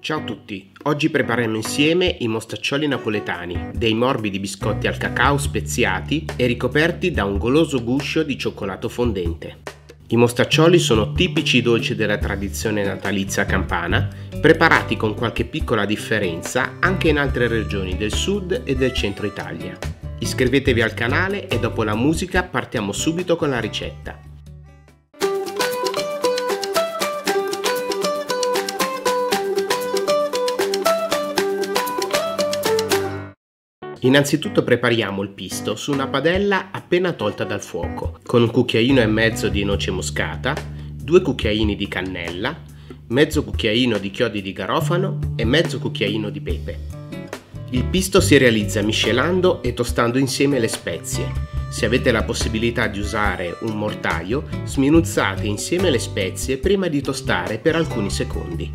Ciao a tutti, oggi prepariamo insieme i mostaccioli napoletani, dei morbidi biscotti al cacao speziati e ricoperti da un goloso guscio di cioccolato fondente. I mostaccioli sono tipici dolci della tradizione natalizia campana, preparati con qualche piccola differenza anche in altre regioni del sud e del centro Italia. Iscrivetevi al canale e dopo la musica partiamo subito con la ricetta. Innanzitutto prepariamo il pisto su una padella appena tolta dal fuoco, con un cucchiaino e mezzo di noce moscata, due cucchiaini di cannella, mezzo cucchiaino di chiodi di garofano e mezzo cucchiaino di pepe. Il pisto si realizza miscelando e tostando insieme le spezie. Se avete la possibilità di usare un mortaio, sminuzzate insieme le spezie prima di tostare per alcuni secondi.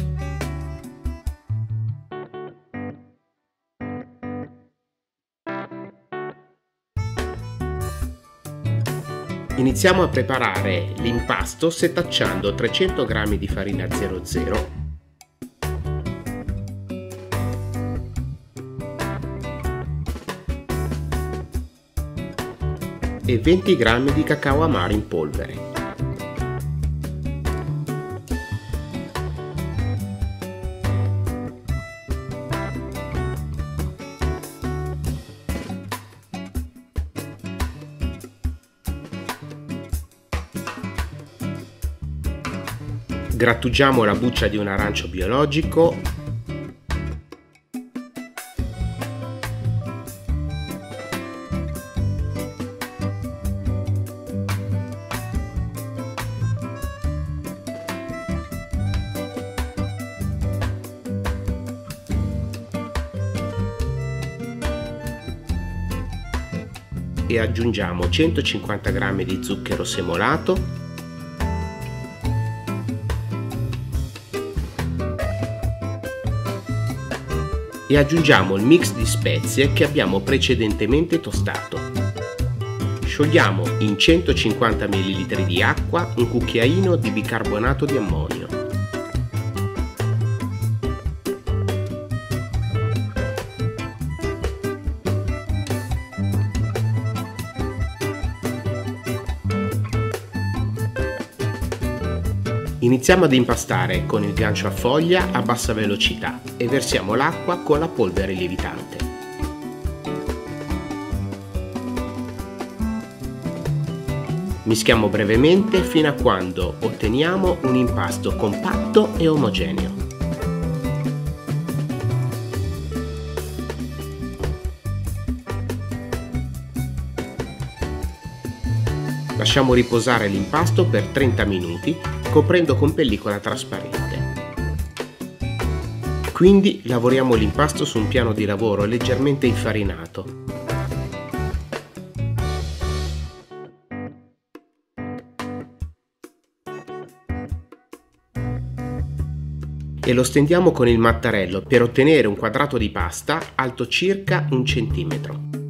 Iniziamo a preparare l'impasto setacciando 300 g di farina 00 e 20 g di cacao amaro in polvere. Grattugiamo la buccia di un arancio biologico. E aggiungiamo 150 g di zucchero semolato e aggiungiamo il mix di spezie che abbiamo precedentemente tostato. Sciogliamo in 150 ml di acqua un cucchiaino di bicarbonato di ammonio. Iniziamo ad impastare con il gancio a foglia a bassa velocità e versiamo l'acqua con la polvere lievitante. Mischiamo brevemente fino a quando otteniamo un impasto compatto e omogeneo. Lasciamo riposare l'impasto per 30 minuti coprendo con pellicola trasparente. Quindi lavoriamo l'impasto su un piano di lavoro leggermente infarinato. e lo stendiamo con il mattarello per ottenere un quadrato di pasta alto circa un centimetro.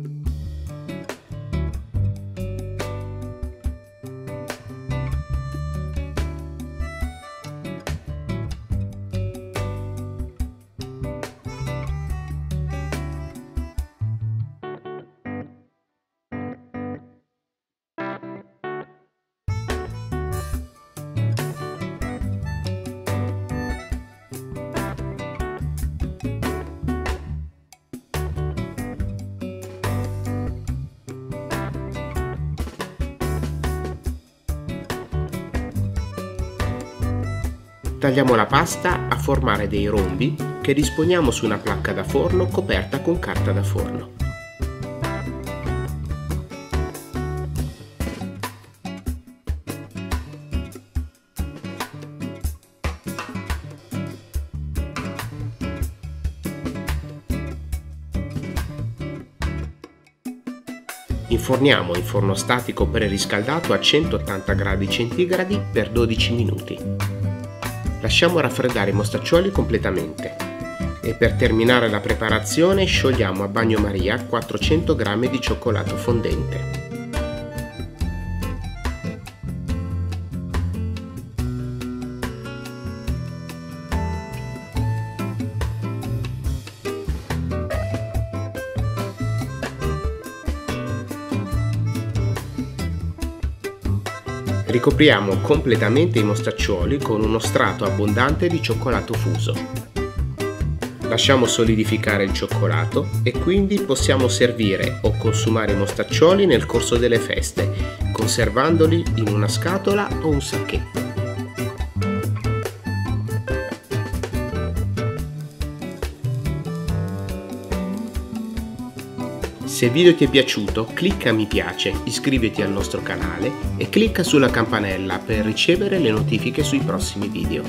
Tagliamo la pasta a formare dei rombi che disponiamo su una placca da forno coperta con carta da forno. Inforniamo in forno statico preriscaldato a 180 gradi centigradi per 12 minuti. Lasciamo raffreddare i mostaccioli completamente e per terminare la preparazione sciogliamo a bagnomaria 400 g di cioccolato fondente. Ricopriamo completamente i mostaccioli con uno strato abbondante di cioccolato fuso. Lasciamo solidificare il cioccolato e quindi possiamo servire o consumare i mostaccioli nel corso delle feste, conservandoli in una scatola o un sacchetto. Se il video ti è piaciuto clicca mi piace, iscriviti al nostro canale e clicca sulla campanella per ricevere le notifiche sui prossimi video.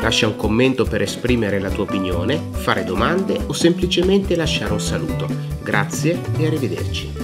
Lascia un commento per esprimere la tua opinione, fare domande o semplicemente lasciare un saluto. Grazie e arrivederci.